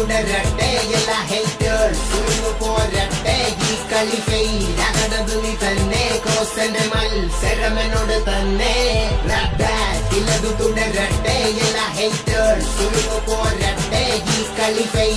ರಟ್ಟೆ ಎಲ್ಲ ಹೇಟರ್ ಸುಳ್ಳು ಪೋರಟ್ಟೆ ಈ ಕಲಿಫೈ ರಗಡದುನಿ ತನ್ನೆ ಕೋಸನೆ ಮಲ್ ಸೆರಮೆ ನೋಡು ತನ್ನೆ ರಬ್ಬ ಇಲ್ಲದು ತುಣೆ ರಟ್ಟೆ ಎಲ್ಲ ಹೇಟರ್ ಸುಳ್ಳು ಪೋರಟ್ಟೆ ಈ ಕಲಿಫೈ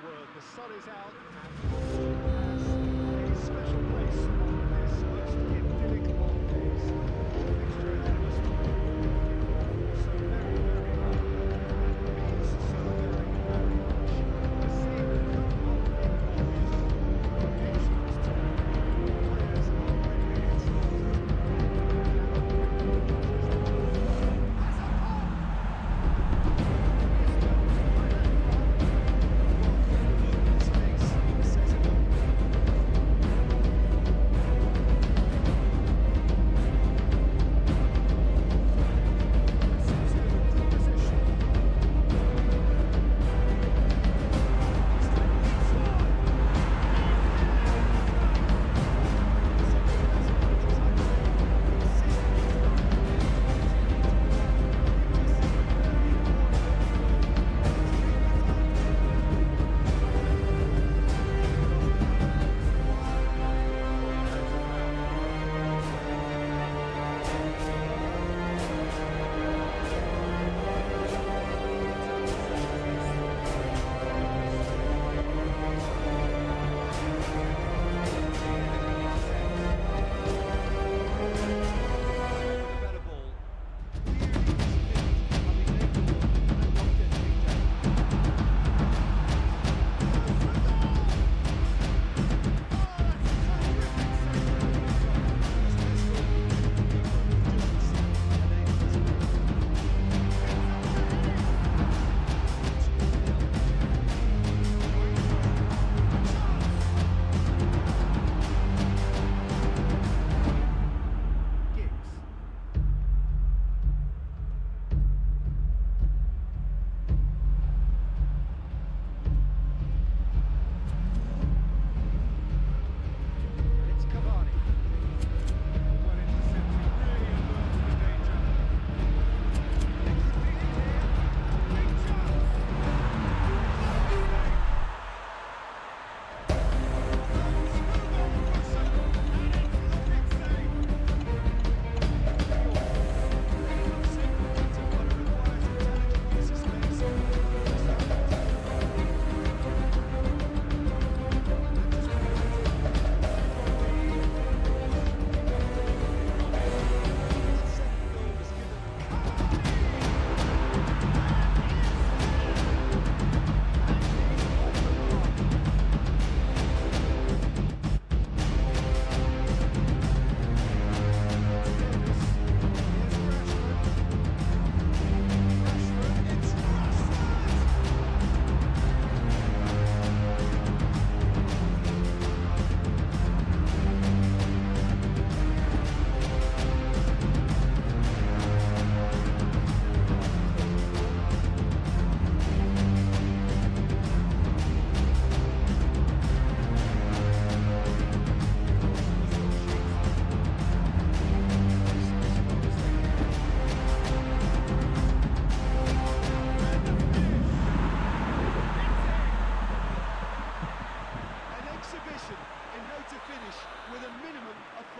the word. The sun is out and has a special place on this most idyllic of days.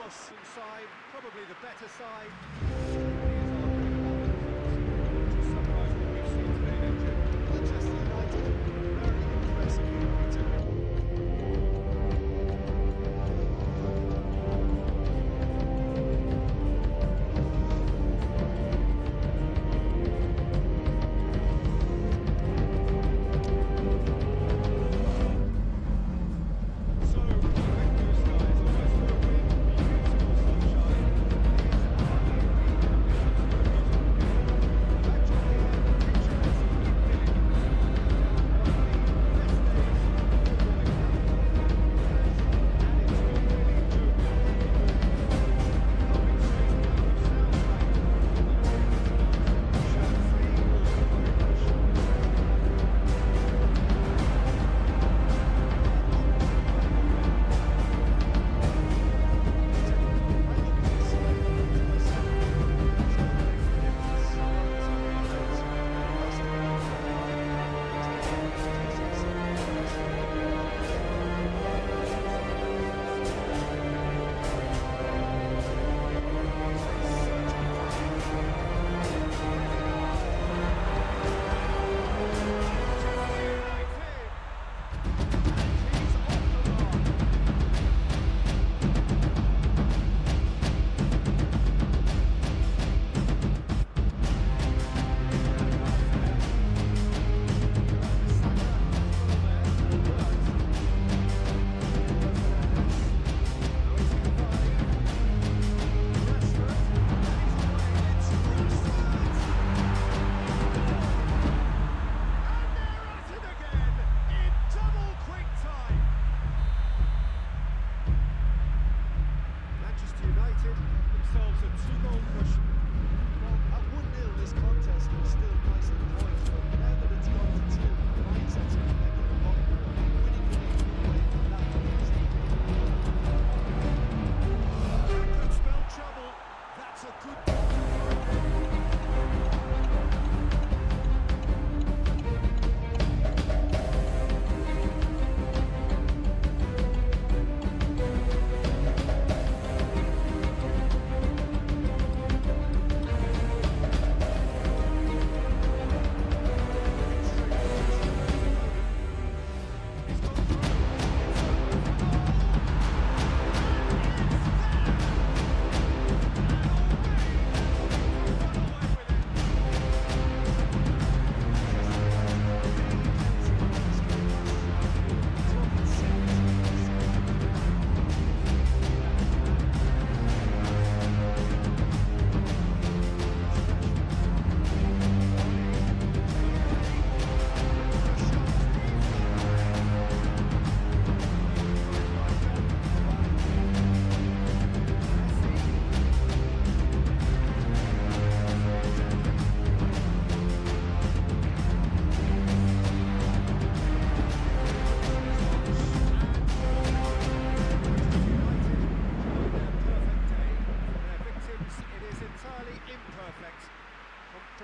Inside, probably the better side.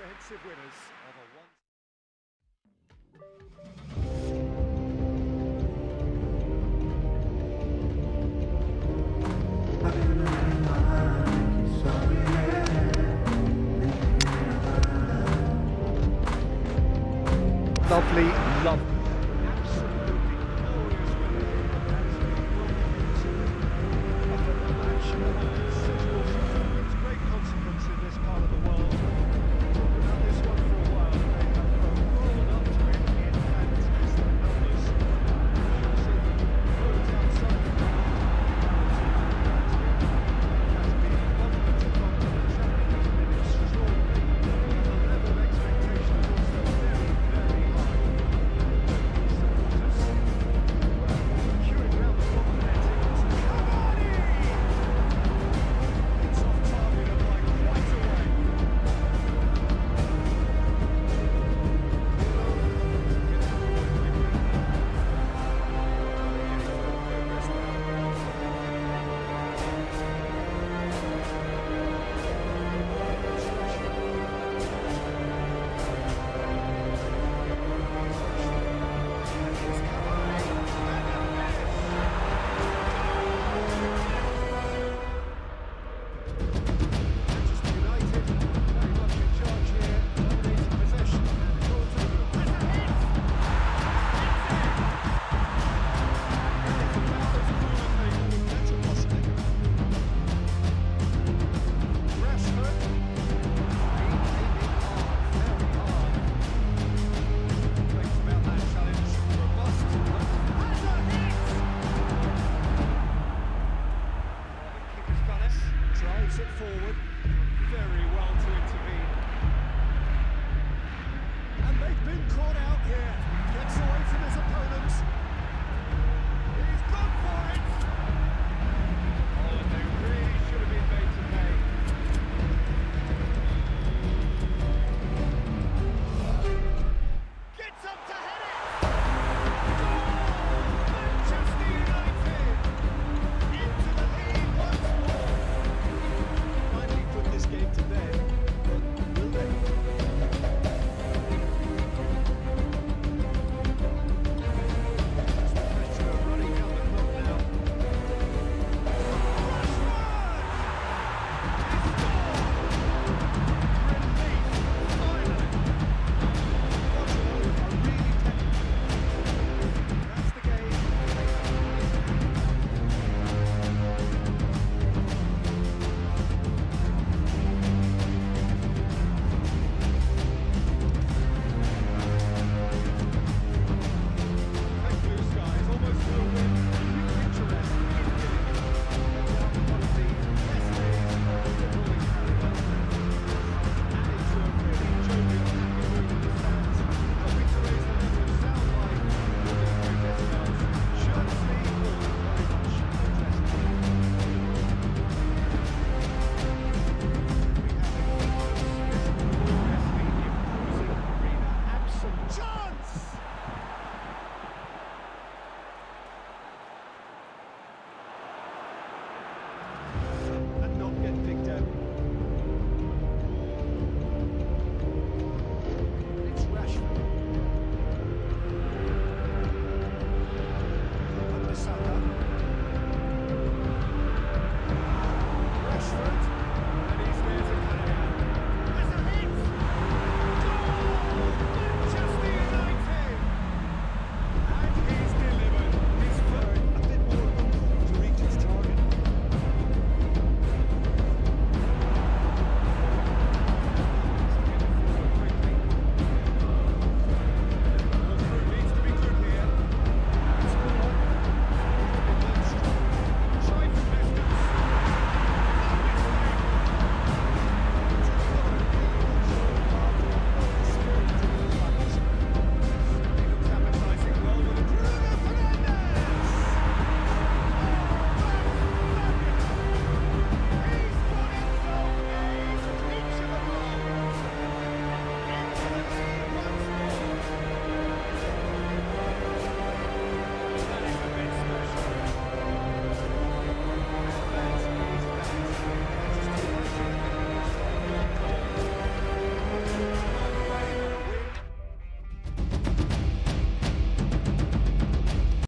Comprehensive winners of a one. Lovely, lovely.